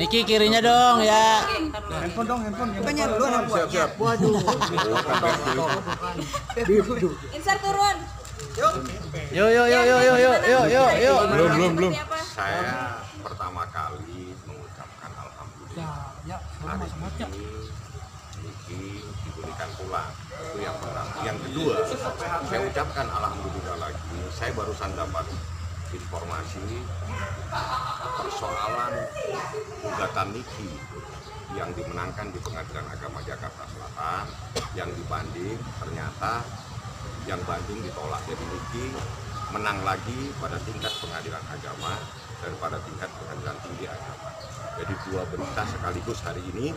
Niki kirinya dong ya. Handphone dong, handphone. Bukannya lu anak Siap, siap. Waduh. Insert turun. Yuk yuk yuk yuk yuk yuk yuk yuk yuk. Belum belum belum. Saya pertama kali mengucapkan alhamdulillah hari ini Niki diberikan pulang itu yang pertama yang kedua saya ucapkan alhamdulillah lagi saya barusan dapat informasi persoalan gugatan Niki yang dimenangkan di Pengadilan Agama Jakarta Selatan yang dibanding ternyata yang banding ditolak jadi Niki menang lagi pada tingkat pengadilan agama dan pada tingkat pengadilan tinggi agama. Jadi dua berita sekaligus hari ini.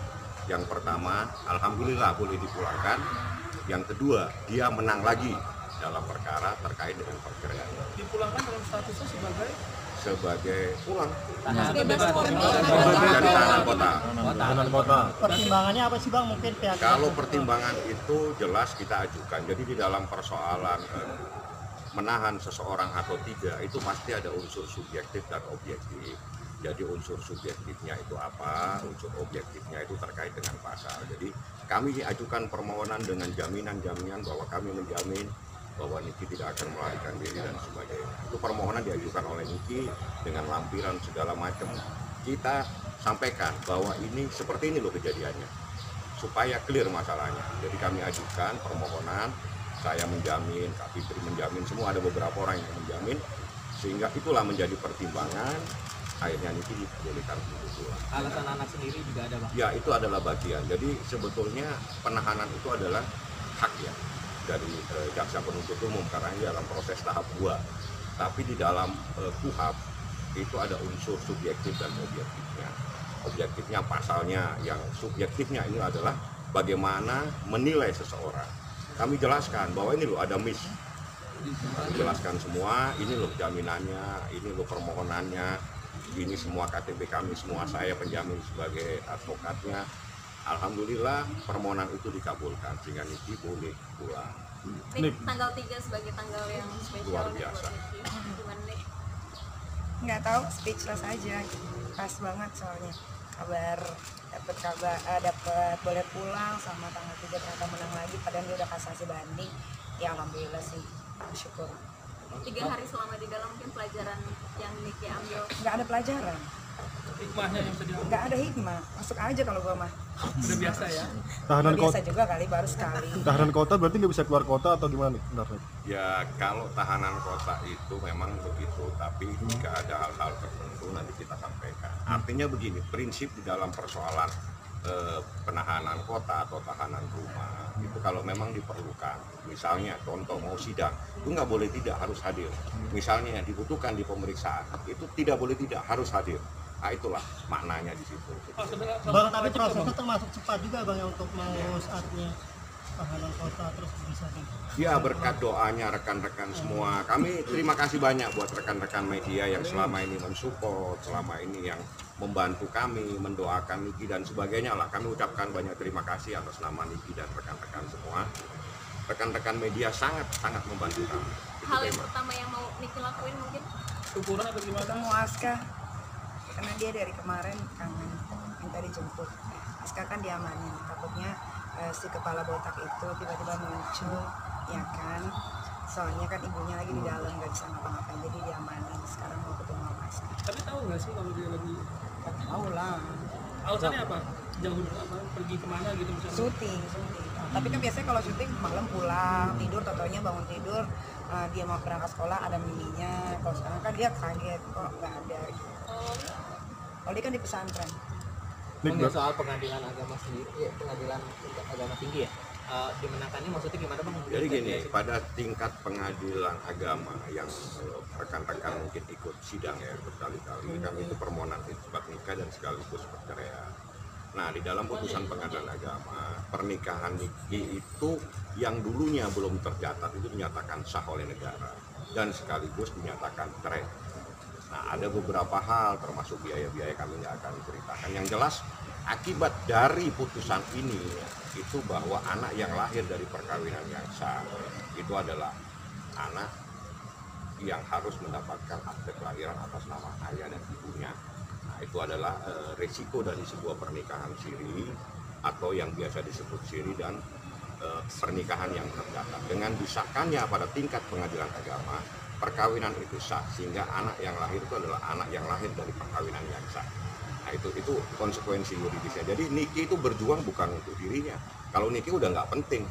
Yang pertama, alhamdulillah boleh dipulangkan. Yang kedua, dia menang lagi dalam perkara terkait dengan perceraian. dipulangkan dalam statusnya sebagai Sebagai pulang Bebas dari tahanan kota. Tahanan kota. Pertimbangannya apa sih bang? Mungkin pihak Kalau pertimbangan itu jelas kita ajukan. Jadi di dalam persoalan eh, menahan seseorang atau tidak itu pasti ada unsur subjektif dan objektif. Jadi unsur subjektifnya itu apa, unsur objektifnya itu terkait dengan pasal. Jadi kami ajukan permohonan dengan jaminan-jaminan bahwa kami menjamin bahwa Niki tidak akan melarikan diri dan sebagainya. Itu permohonan diajukan oleh Niki dengan lampiran segala macam. Kita sampaikan bahwa ini seperti ini loh kejadiannya supaya clear masalahnya. Jadi kami ajukan permohonan, saya menjamin, Kak Fitri menjamin, semua ada beberapa orang yang menjamin, sehingga itulah menjadi pertimbangan akhirnya Niki dibolehkan untuk pulang. alasan anak sendiri juga ada bang Ya itu adalah bagian. Jadi sebetulnya penahanan itu adalah hak ya dari eh, jaksa penuntut umum karena ini dalam proses tahap dua. Tapi di dalam eh, KUHAP itu ada unsur subjektif dan objektifnya. Objektifnya pasalnya, yang subjektifnya ini adalah bagaimana menilai seseorang. Kami jelaskan bahwa ini loh ada miss. Kami jelaskan semua, ini loh jaminannya, ini loh permohonannya, ini semua KTP kami, semua saya penjamin sebagai advokatnya. Alhamdulillah permohonan itu dikabulkan sehingga Niki boleh pulang. Nih, tanggal 3 sebagai tanggal yang spesial Luar nih biasa. buat Niki. Gimana nih? nggak tahu speechless aja pas banget soalnya kabar dapat kabar eh, dapat boleh pulang sama tanggal tiga ternyata menang lagi padahal dia udah kasasi banding ya alhamdulillah sih bersyukur Tiga hari selama di dalam mungkin pelajaran yang Niki ambil. nggak ada pelajaran hikmahnya yang sedih nggak ada hikmah masuk aja kalau gua mah udah biasa ya Tahanan biasa kota. juga kali baru sekali Tahanan kota berarti nggak bisa keluar kota atau gimana nih? Bentar, nih. Ya kalau tahanan kota itu memang begitu, tapi jika ada hal-hal tertentu nanti kita sampaikan. Artinya begini, prinsip di dalam persoalan eh, penahanan kota atau tahanan rumah itu kalau memang diperlukan, misalnya contoh mau sidang, itu nggak boleh tidak harus hadir. Misalnya dibutuhkan di pemeriksaan itu tidak boleh tidak harus hadir. Nah itulah maknanya di situ. oh, Bang, tapi prosesnya termasuk cepat juga bang ya untuk mengurus artinya tahanan kota terus bisa di Ya berkat doanya rekan-rekan semua. Kami terima kasih banyak buat rekan-rekan media yang selama ini mensupport, selama ini yang membantu kami, mendoakan Niki dan sebagainya lah. Kami ucapkan banyak terima kasih atas nama Niki dan rekan-rekan semua. Rekan-rekan media sangat-sangat membantu kami. Hal yang pertama yang mau Niki lakuin mungkin syukuran atau gimana ketemu Aska karena dia dari kemarin kangen minta dijemput. Aska kan diamanin. Takutnya eh, si kepala botak itu tiba-tiba muncul ya kan? Soalnya kan ibunya lagi di dalam nggak bisa ngapa-ngapain jadi diamanin. Sekarang mau ketemu sama Aska. Tapi tahu nggak sih kalau dia lagi tahu lah. Alasannya apa? Jauh apa? Pergi ke mana gitu misalnya? Syuting syuting. Tapi kan biasanya kalau syuting malam pulang tidur totonya bangun tidur eh, dia mau berangkat sekolah ada miminya kalau sekarang kan dia kaget kok nggak ada kalau dia kan di pesantren ber- soal pengadilan agama sendiri, ya, pengadilan agama tinggi ya, eh, dimenangkannya maksudnya gimana bang? Jadi gini, pada tingkat pengadilan agama yang eh, rekan-rekan mungkin ikut sidang ya berkali-kali, kami itu permohonan isbat nikah dan sekaligus perceraian. Nah, di dalam putusan pengadilan agama, pernikahan Niki itu yang dulunya belum tercatat itu dinyatakan sah oleh negara. dan sekaligus dinyatakan cerai. Nah, ada beberapa hal termasuk biaya-biaya kami nggak akan ceritakan. Yang jelas akibat dari putusan ini itu bahwa anak yang lahir dari perkawinan yang sah itu adalah anak yang harus mendapatkan akte kelahiran atas nama ayah dan ibunya. Nah, itu adalah eh, resiko dari sebuah pernikahan siri atau yang biasa disebut siri dan eh, pernikahan yang terdata. Dengan disahkannya pada tingkat pengadilan agama, perkawinan itu sah sehingga anak yang lahir itu adalah anak yang lahir dari perkawinan yang sah. Nah itu itu konsekuensi yuridisnya. Jadi Niki itu berjuang bukan untuk dirinya. Kalau Niki udah nggak penting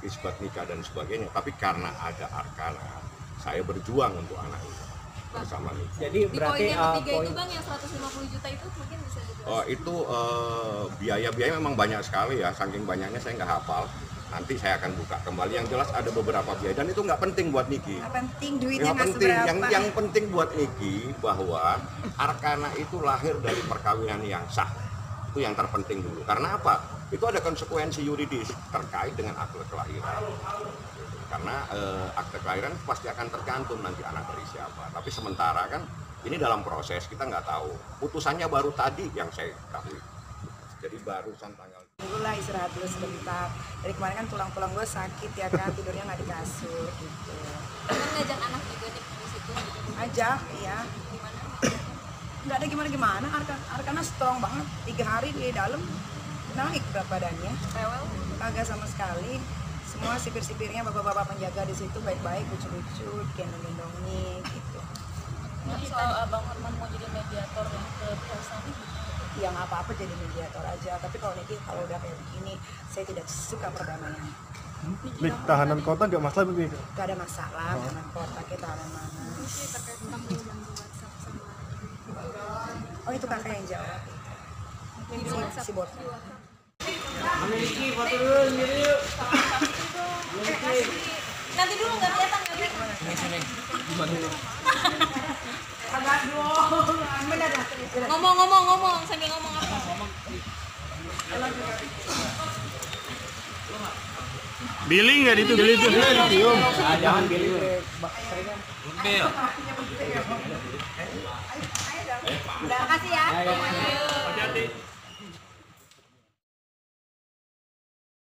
isbat nikah dan sebagainya, tapi karena ada arkana, saya berjuang untuk anak itu bersama Niki. Jadi Di poin berarti yang uh, ketiga poin itu bang yang 150 juta itu mungkin bisa dijelaskan. Oh itu eh, biaya-biaya memang banyak sekali ya, saking banyaknya saya nggak hafal. Nanti saya akan buka kembali. Yang jelas ada beberapa biaya dan itu nggak penting buat Niki. Nggak penting duitnya nggak penting, seberapa yang yang penting buat Niki bahwa Arkana itu lahir dari perkawinan yang sah. Itu yang terpenting dulu. Karena apa? Itu ada konsekuensi yuridis terkait dengan akte kelahiran. Karena eh, akte kelahiran pasti akan tergantung nanti anak dari siapa. Tapi sementara kan ini dalam proses kita nggak tahu. Putusannya baru tadi yang saya ketahui. Jadi barusan tanggal dulu lah istirahat dulu sebentar dari kemarin kan tulang-tulang gue sakit ya kan tidurnya nggak di kasur gitu Kan ngajak anak juga nih di situ. ajak iya Gimana? nggak ada gimana gimana Arkan Arkana strong banget tiga hari di dalam naik berat badannya Rewel. kagak sama sekali semua sipir-sipirnya bapak-bapak penjaga di situ baik-baik lucu-lucu gendong-gendongin gitu Tapi soal abang Herman mau jadi mediator yang ke pihak Sani, yang apa-apa jadi mediator aja. Tapi kalau Niki kalau udah kayak begini saya tidak suka perdamaian. Lik, tahanan kota nggak masalah Lik. gak ada masalah karena kota kita ada mana oh itu kakak yang jawab. Si, si bot Nanti dulu nggak kelihatan nggak kelihatan. Ngomong ngomong ngomong sambil ngomong apa? Billy nggak itu Billy itu. jangan pilih Makasih ya.